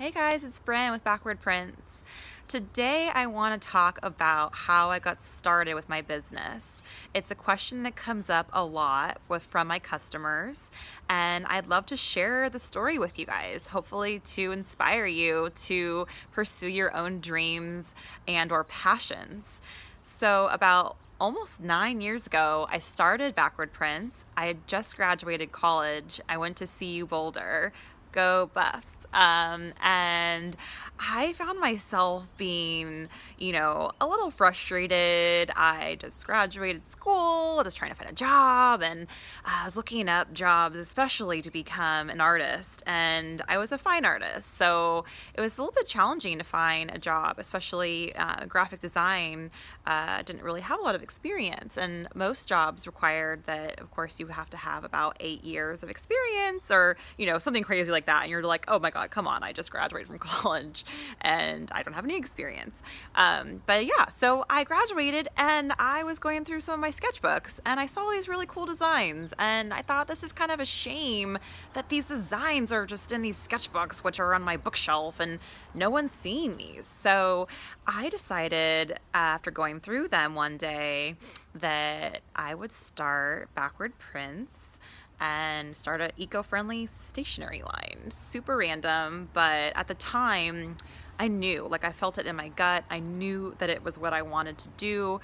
Hey guys, it's Brynne with Backward Prints. Today I want to talk about how I got started with my business. It's a question that comes up a lot with from my customers and I'd love to share the story with you guys, hopefully to inspire you to pursue your own dreams and or passions. So about almost nine years ago, I started Backward Prints. I had just graduated college. I went to CU Boulder, go Buffs. Um, and I found myself being, you know, a little frustrated. I just graduated school, just trying to find a job, and I was looking up jobs, especially to become an artist. And I was a fine artist, so it was a little bit challenging to find a job, especially uh, graphic design. Uh, didn't really have a lot of experience, and most jobs required that, of course, you have to have about eight years of experience, or you know, something crazy like that. And you're like, oh my god, come on, I just graduated from college and I don't have any experience. Um, but yeah, so I graduated and I was going through some of my sketchbooks and I saw these really cool designs and I thought this is kind of a shame that these designs are just in these sketchbooks which are on my bookshelf and no one's seeing these. So I decided after going through them one day that I would start Backward Prints and start an eco-friendly stationery line. Super random, but at the time I knew, like I felt it in my gut. I knew that it was what I wanted to do.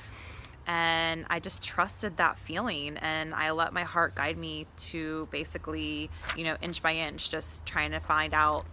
And I just trusted that feeling and I let my heart guide me to basically, you know, inch by inch, just trying to find out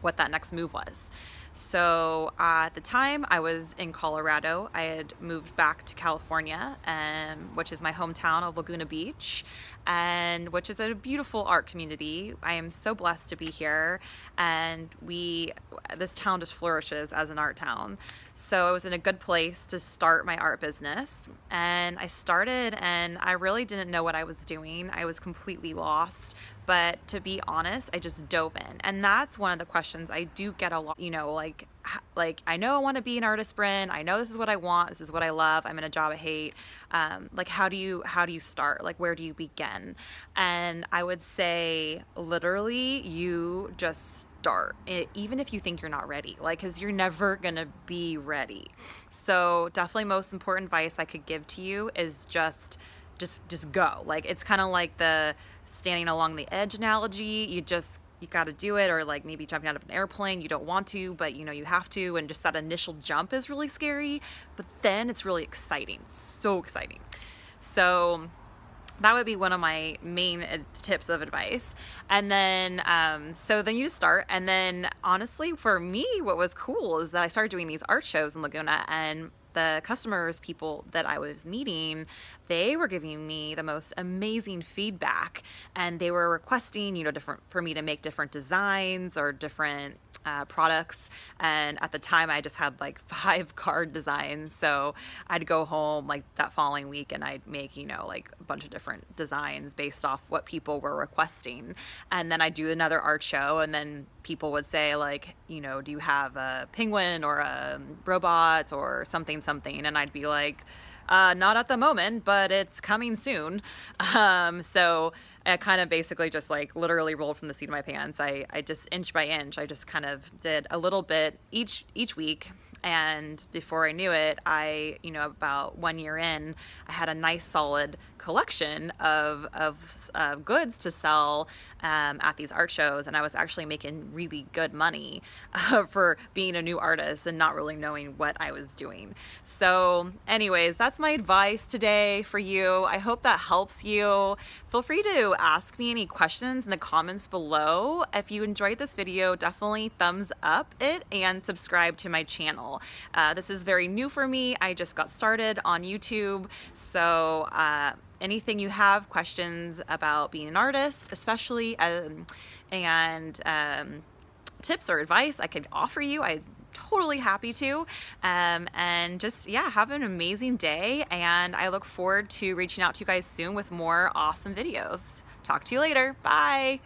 what that next move was. So uh, at the time I was in Colorado. I had moved back to California, um, which is my hometown of Laguna Beach, and which is a beautiful art community. I am so blessed to be here, and we this town just flourishes as an art town. So I was in a good place to start my art business, and I started, and I really didn't know what I was doing. I was completely lost but to be honest i just dove in and that's one of the questions i do get a lot you know like like I know I want to be an artist Brynne. I know this is what I want. This is what I love. I'm in a job I hate. Um, like how do you how do you start? Like where do you begin? And I would say literally you just start it, even if you think you're not ready like because you're never gonna be ready. So definitely most important advice I could give to you is just just just go. Like it's kind of like the standing along the edge analogy. You just you got to do it or like maybe jumping out of an airplane you don't want to but you know you have to and just that initial jump is really scary but then it's really exciting so exciting. So that would be one of my main uh, tips of advice. And then um, so then you just start and then honestly for me what was cool is that i started doing these art shows in laguna and the customers, people that I was meeting, they were giving me the most amazing feedback. And they were requesting, you know, different for me to make different designs or different uh, products. And at the time, I just had like five card designs. So I'd go home like that following week and I'd make, you know, like a bunch of different designs based off what people were requesting. And then I'd do another art show and then people would say like, you know, do you have a penguin or a robot or something, something? And I'd be like, uh, not at the moment, but it's coming soon. Um, so I kind of basically just like literally rolled from the seat of my pants. I, I just inch by inch, I just kind of did a little bit each each week and before I knew it, I, you know, about one year in, I had a nice solid collection of, of goods to sell um, at these art shows. And I was actually making really good money uh, for being a new artist and not really knowing what I was doing. So anyways, that's my advice today for you. I hope that helps you. Feel free to ask me any questions in the comments below. If you enjoyed this video, definitely thumbs up it and subscribe to my channel. Uh, this is very new for me. I just got started on YouTube. So uh, anything you have questions about being an artist, especially, um, and um, tips or advice I could offer you, I totally happy to. Um, and just, yeah, have an amazing day. And I look forward to reaching out to you guys soon with more awesome videos. Talk to you later. Bye.